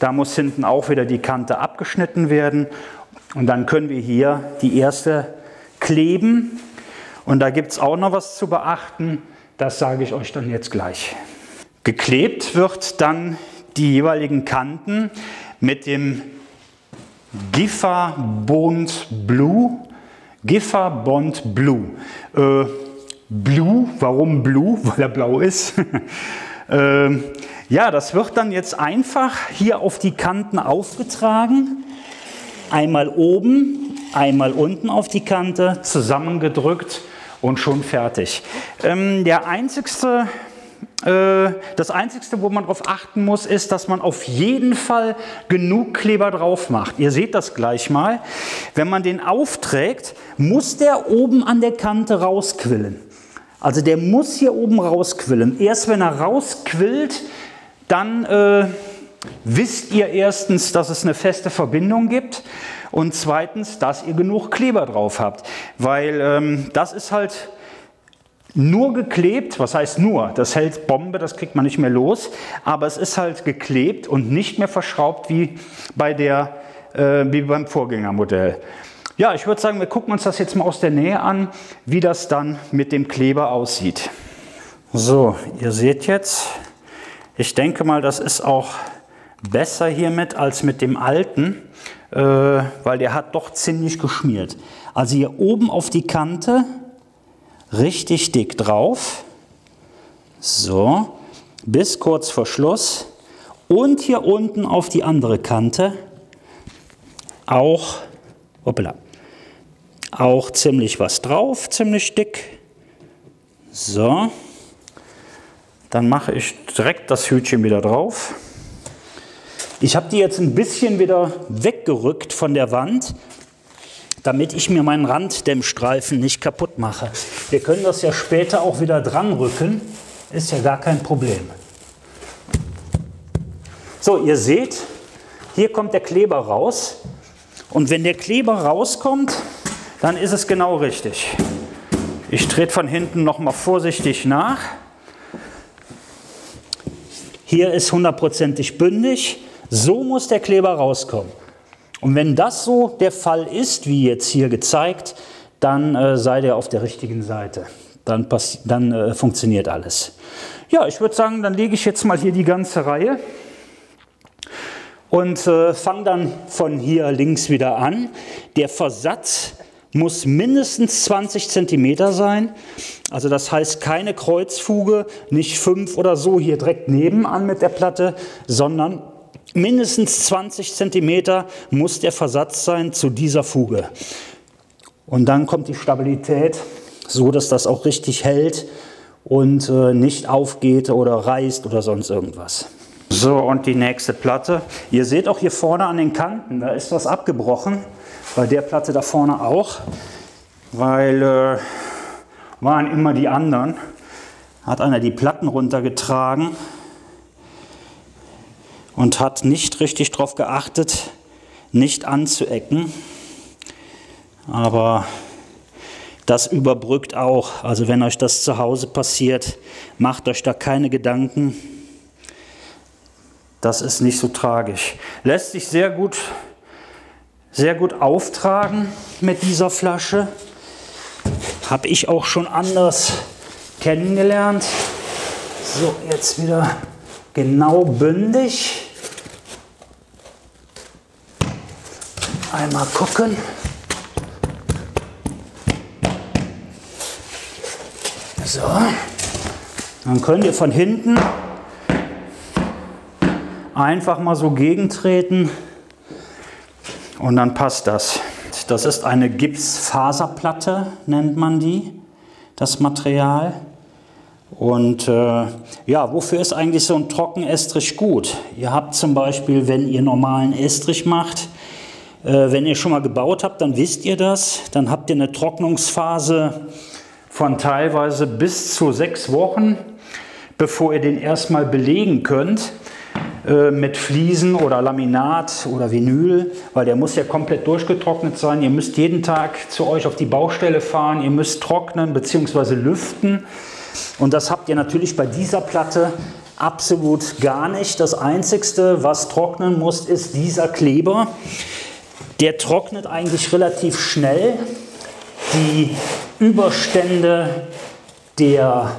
Da muss hinten auch wieder die Kante abgeschnitten werden und dann können wir hier die erste kleben. Und da gibt es auch noch was zu beachten. Das sage ich euch dann jetzt gleich. Geklebt wird dann die jeweiligen Kanten mit dem Giffer Bond Blue. Giffer Bond Blue. Äh, Blue, warum Blue? Weil er blau ist. äh, ja, das wird dann jetzt einfach hier auf die Kanten aufgetragen. Einmal oben, einmal unten auf die Kante, zusammengedrückt und schon fertig. Ähm, der einzigste äh, das Einzige, wo man darauf achten muss, ist, dass man auf jeden Fall genug Kleber drauf macht. Ihr seht das gleich mal. Wenn man den aufträgt, muss der oben an der Kante rausquillen. Also der muss hier oben rausquillen. Erst wenn er rausquillt, dann äh, wisst ihr erstens, dass es eine feste Verbindung gibt und zweitens, dass ihr genug Kleber drauf habt. Weil ähm, das ist halt nur geklebt, was heißt nur? Das hält Bombe, das kriegt man nicht mehr los, aber es ist halt geklebt und nicht mehr verschraubt wie, bei der, äh, wie beim Vorgängermodell. Ja, ich würde sagen, wir gucken uns das jetzt mal aus der Nähe an, wie das dann mit dem Kleber aussieht. So, ihr seht jetzt, ich denke mal, das ist auch besser hiermit als mit dem alten, äh, weil der hat doch ziemlich geschmiert. Also hier oben auf die Kante richtig dick drauf. So, bis kurz vor Schluss. Und hier unten auf die andere Kante auch, hoppla, auch ziemlich was drauf, ziemlich dick. So, dann mache ich direkt das Hütchen wieder drauf. Ich habe die jetzt ein bisschen wieder weggerückt von der Wand, damit ich mir meinen Randdämmstreifen nicht kaputt mache. Wir können das ja später auch wieder dran rücken, ist ja gar kein Problem. So, ihr seht, hier kommt der Kleber raus und wenn der Kleber rauskommt, dann ist es genau richtig. Ich trete von hinten noch mal vorsichtig nach. hier ist hundertprozentig bündig. So muss der Kleber rauskommen. Und wenn das so der Fall ist, wie jetzt hier gezeigt, dann äh, seid ihr auf der richtigen Seite. Dann, dann äh, funktioniert alles. Ja, ich würde sagen, dann lege ich jetzt mal hier die ganze Reihe und äh, fange dann von hier links wieder an. Der Versatz muss mindestens 20 cm sein. Also das heißt keine Kreuzfuge, nicht fünf oder so hier direkt nebenan mit der Platte, sondern mindestens 20 cm muss der Versatz sein zu dieser Fuge. Und dann kommt die Stabilität, so dass das auch richtig hält und äh, nicht aufgeht oder reißt oder sonst irgendwas. So, und die nächste Platte. Ihr seht auch hier vorne an den Kanten, da ist was abgebrochen. Bei der Platte da vorne auch, weil äh, waren immer die anderen. Hat einer die Platten runtergetragen und hat nicht richtig darauf geachtet, nicht anzuecken. Aber das überbrückt auch. Also wenn euch das zu Hause passiert, macht euch da keine Gedanken. Das ist nicht so tragisch. Lässt sich sehr gut, sehr gut auftragen mit dieser Flasche. Habe ich auch schon anders kennengelernt. So, jetzt wieder genau bündig. Einmal gucken. So. Dann könnt ihr von hinten einfach mal so gegentreten und dann passt das. Das ist eine Gipsfaserplatte, nennt man die, das Material. Und äh, ja, wofür ist eigentlich so ein Trockenestrich gut? Ihr habt zum Beispiel, wenn ihr normalen Estrich macht, äh, wenn ihr schon mal gebaut habt, dann wisst ihr das. Dann habt ihr eine Trocknungsphase von teilweise bis zu sechs Wochen, bevor ihr den erstmal belegen könnt mit Fliesen oder Laminat oder Vinyl, weil der muss ja komplett durchgetrocknet sein. Ihr müsst jeden Tag zu euch auf die Baustelle fahren, ihr müsst trocknen bzw. lüften. Und das habt ihr natürlich bei dieser Platte absolut gar nicht. Das Einzige, was trocknen muss, ist dieser Kleber. Der trocknet eigentlich relativ schnell. Die Überstände der,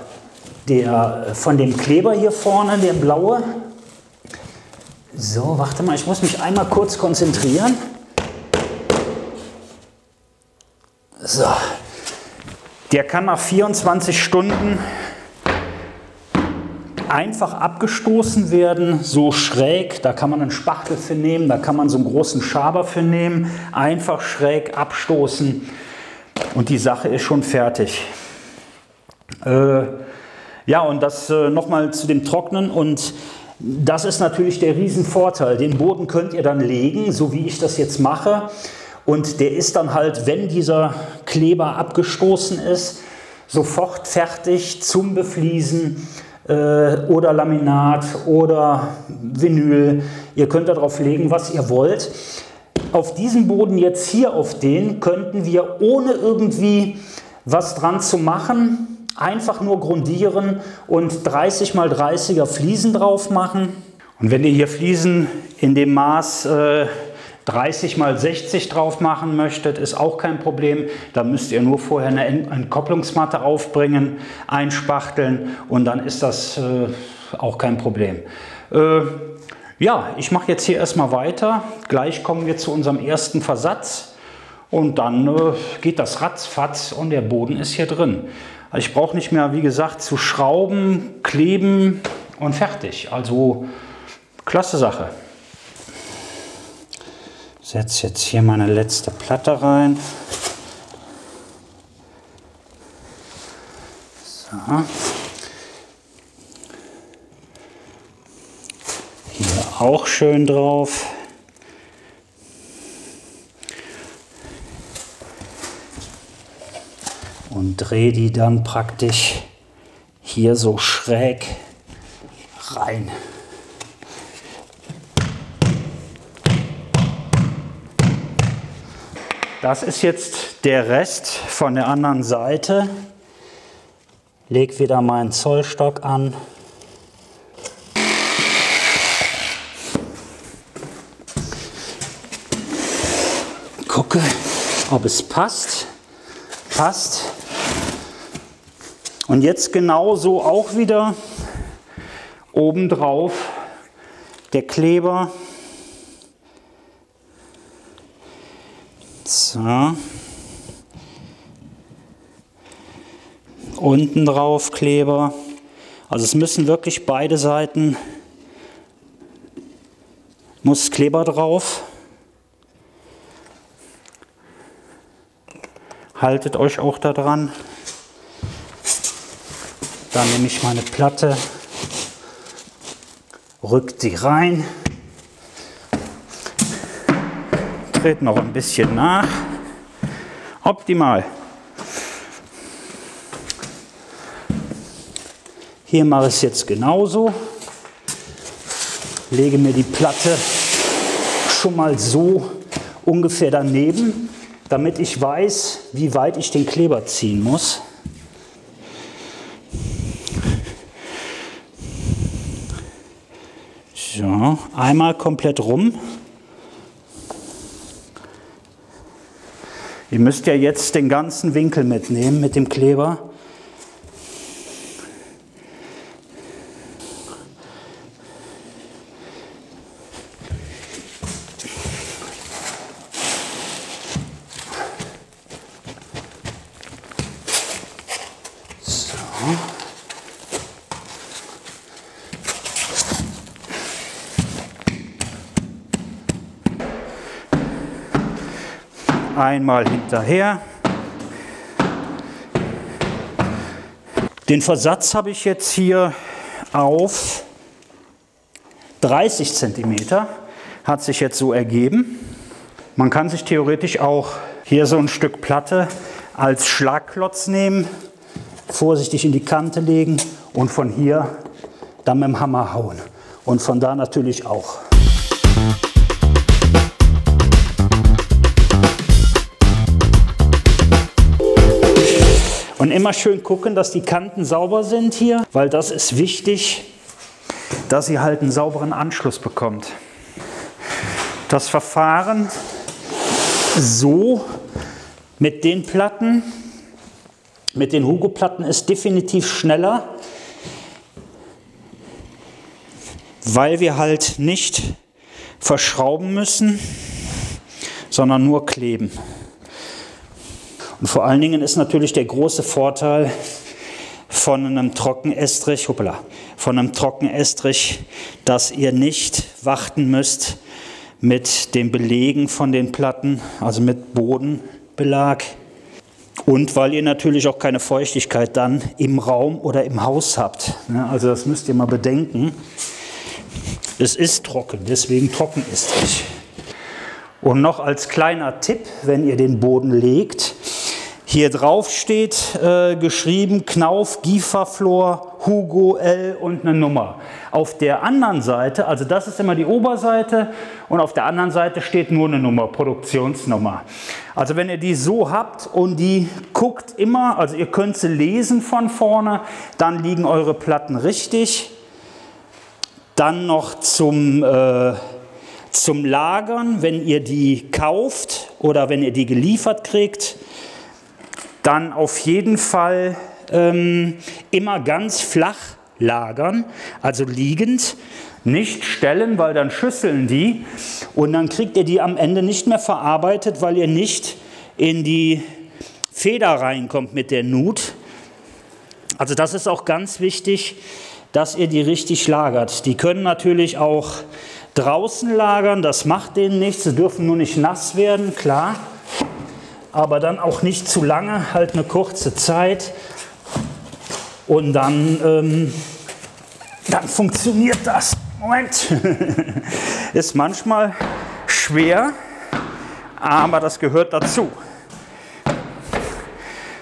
der, von dem Kleber hier vorne, der blaue. So, warte mal, ich muss mich einmal kurz konzentrieren. So, der kann nach 24 Stunden einfach abgestoßen werden, so schräg. Da kann man einen Spachtel für nehmen, da kann man so einen großen Schaber für nehmen. Einfach schräg abstoßen und die Sache ist schon fertig. Äh, ja, und das äh, nochmal zu dem Trocknen und das ist natürlich der Riesenvorteil. Den Boden könnt ihr dann legen, so wie ich das jetzt mache. Und der ist dann halt, wenn dieser Kleber abgestoßen ist, sofort fertig zum Befliesen äh, oder Laminat oder Vinyl. Ihr könnt darauf legen, was ihr wollt auf diesem Boden jetzt hier auf den könnten wir ohne irgendwie was dran zu machen, einfach nur grundieren und 30 mal 30er Fliesen drauf machen. Und wenn ihr hier Fliesen in dem Maß äh, 30 mal 60 drauf machen möchtet, ist auch kein Problem. Da müsst ihr nur vorher eine Entkopplungsmatte aufbringen, einspachteln und dann ist das äh, auch kein Problem. Äh, ja, ich mache jetzt hier erstmal weiter. Gleich kommen wir zu unserem ersten Versatz und dann äh, geht das ratzfatz und der Boden ist hier drin. Also ich brauche nicht mehr, wie gesagt, zu schrauben, kleben und fertig. Also klasse Sache. Setze jetzt hier meine letzte Platte rein. So. auch schön drauf. und drehe die dann praktisch hier so schräg rein. Das ist jetzt der Rest von der anderen Seite. Leg wieder meinen Zollstock an. Gucke, ob es passt. Passt. Und jetzt genauso auch wieder obendrauf der Kleber. So. Unten drauf Kleber. Also es müssen wirklich beide Seiten, muss Kleber drauf. Haltet euch auch daran. Dann nehme ich meine Platte, rückt sie rein, dreht noch ein bisschen nach. Optimal. Hier mache ich es jetzt genauso. Lege mir die Platte schon mal so ungefähr daneben, damit ich weiß, wie weit ich den Kleber ziehen muss. Einmal komplett rum. Ihr müsst ja jetzt den ganzen Winkel mitnehmen mit dem Kleber. Einmal hinterher. Den Versatz habe ich jetzt hier auf 30 cm, hat sich jetzt so ergeben. Man kann sich theoretisch auch hier so ein Stück Platte als Schlagklotz nehmen, vorsichtig in die Kante legen und von hier dann mit dem Hammer hauen. Und von da natürlich auch. Und immer schön gucken, dass die Kanten sauber sind hier, weil das ist wichtig, dass sie halt einen sauberen Anschluss bekommt. Das Verfahren so mit den Platten, mit den Hugo-Platten ist definitiv schneller, weil wir halt nicht verschrauben müssen, sondern nur kleben. Und vor allen Dingen ist natürlich der große Vorteil von einem Trockenestrich, hoppala, von einem Trockenestrich, dass ihr nicht warten müsst mit dem Belegen von den Platten, also mit Bodenbelag. Und weil ihr natürlich auch keine Feuchtigkeit dann im Raum oder im Haus habt. Also das müsst ihr mal bedenken. Es ist trocken, deswegen Trockenestrich. Und noch als kleiner Tipp, wenn ihr den Boden legt, hier drauf steht äh, geschrieben Knauf, Gieferflor, Hugo L und eine Nummer. Auf der anderen Seite, also das ist immer die Oberseite und auf der anderen Seite steht nur eine Nummer, Produktionsnummer. Also wenn ihr die so habt und die guckt immer, also ihr könnt sie lesen von vorne, dann liegen eure Platten richtig. Dann noch zum, äh, zum Lagern, wenn ihr die kauft oder wenn ihr die geliefert kriegt dann auf jeden Fall ähm, immer ganz flach lagern, also liegend, nicht stellen, weil dann schüsseln die und dann kriegt ihr die am Ende nicht mehr verarbeitet, weil ihr nicht in die Feder reinkommt mit der Nut. Also das ist auch ganz wichtig, dass ihr die richtig lagert. Die können natürlich auch draußen lagern, das macht denen nichts, sie dürfen nur nicht nass werden, klar aber dann auch nicht zu lange, halt eine kurze Zeit. Und dann, ähm, dann funktioniert das. Moment, ist manchmal schwer, aber das gehört dazu.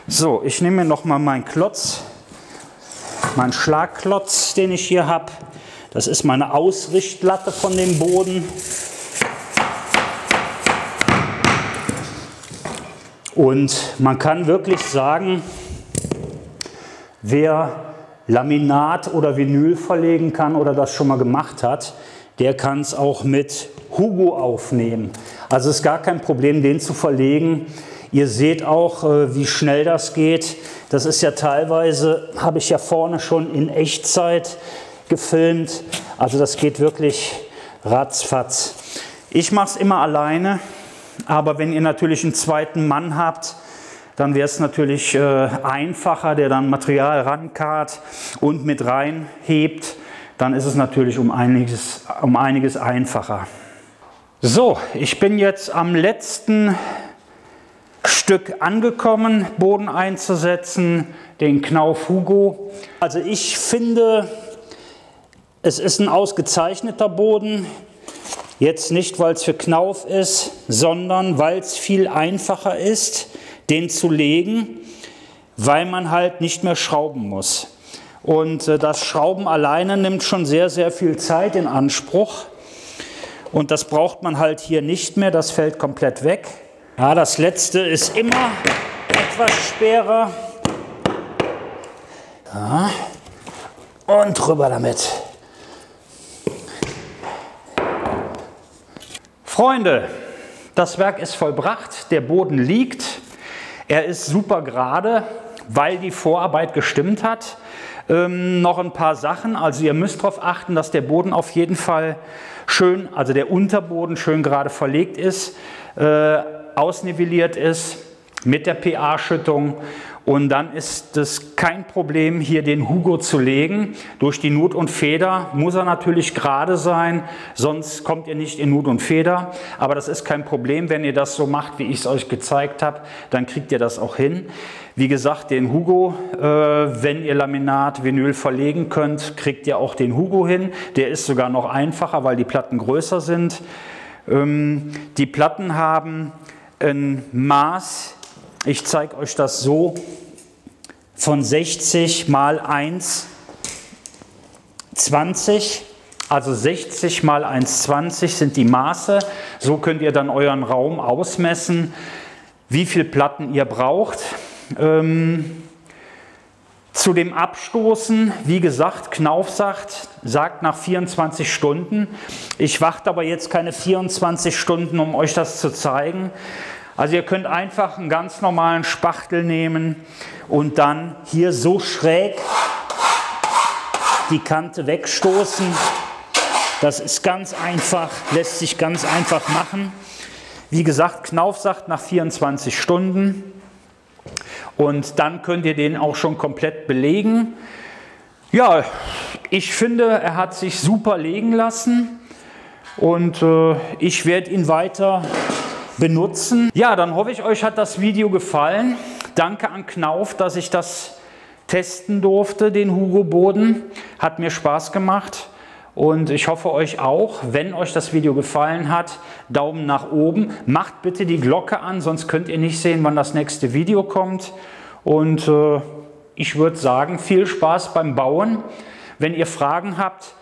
So, ich nehme mir noch mal meinen Klotz, meinen Schlagklotz, den ich hier habe. Das ist meine Ausrichtlatte von dem Boden. Und man kann wirklich sagen, wer Laminat oder Vinyl verlegen kann oder das schon mal gemacht hat, der kann es auch mit Hugo aufnehmen. Also ist gar kein Problem, den zu verlegen. Ihr seht auch, äh, wie schnell das geht. Das ist ja teilweise, habe ich ja vorne schon in Echtzeit gefilmt. Also das geht wirklich ratzfatz. Ich mache es immer alleine, aber wenn ihr natürlich einen zweiten Mann habt, dann wäre es natürlich äh, einfacher, der dann Material rankart und mit reinhebt. Dann ist es natürlich um einiges, um einiges einfacher. So, ich bin jetzt am letzten Stück angekommen, Boden einzusetzen, den Knauf Hugo. Also ich finde, es ist ein ausgezeichneter Boden. Jetzt nicht, weil es für Knauf ist, sondern weil es viel einfacher ist den zu legen, weil man halt nicht mehr schrauben muss. Und äh, das Schrauben alleine nimmt schon sehr, sehr viel Zeit in Anspruch. Und das braucht man halt hier nicht mehr, das fällt komplett weg. Ja, das letzte ist immer etwas schwerer. Ja. Und drüber damit. Freunde, das Werk ist vollbracht, der Boden liegt. Er ist super gerade, weil die Vorarbeit gestimmt hat. Ähm, noch ein paar Sachen. Also ihr müsst darauf achten, dass der Boden auf jeden Fall schön, also der Unterboden schön gerade verlegt ist, äh, ausnivelliert ist mit der PA-Schüttung und dann ist es kein Problem, hier den Hugo zu legen. Durch die Nut und Feder muss er natürlich gerade sein, sonst kommt ihr nicht in Nut und Feder. Aber das ist kein Problem, wenn ihr das so macht, wie ich es euch gezeigt habe, dann kriegt ihr das auch hin. Wie gesagt, den Hugo, äh, wenn ihr Laminat, Vinyl verlegen könnt, kriegt ihr auch den Hugo hin. Der ist sogar noch einfacher, weil die Platten größer sind. Ähm, die Platten haben ein Maß, ich zeige euch das so, von 60 mal 1, 20. Also 60 mal 1,20 sind die Maße. So könnt ihr dann euren Raum ausmessen, wie viele Platten ihr braucht. Ähm, zu dem Abstoßen, wie gesagt, Knauf sagt, sagt nach 24 Stunden. Ich warte aber jetzt keine 24 Stunden, um euch das zu zeigen. Also ihr könnt einfach einen ganz normalen Spachtel nehmen und dann hier so schräg die Kante wegstoßen. Das ist ganz einfach, lässt sich ganz einfach machen. Wie gesagt, Knauf sagt nach 24 Stunden. Und dann könnt ihr den auch schon komplett belegen. Ja, ich finde, er hat sich super legen lassen. Und äh, ich werde ihn weiter benutzen. Ja, dann hoffe ich, euch hat das Video gefallen. Danke an Knauf, dass ich das testen durfte, den Hugo Boden. Hat mir Spaß gemacht. Und ich hoffe euch auch, wenn euch das Video gefallen hat, Daumen nach oben. Macht bitte die Glocke an, sonst könnt ihr nicht sehen, wann das nächste Video kommt. Und äh, ich würde sagen, viel Spaß beim Bauen. Wenn ihr Fragen habt,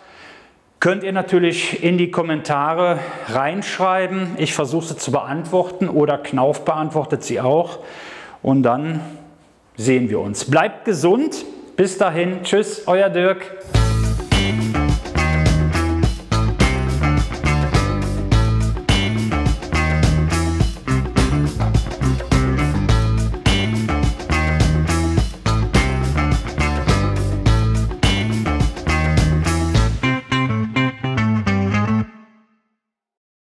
Könnt ihr natürlich in die Kommentare reinschreiben. Ich versuche sie zu beantworten oder Knauf beantwortet sie auch. Und dann sehen wir uns. Bleibt gesund. Bis dahin. Tschüss, euer Dirk.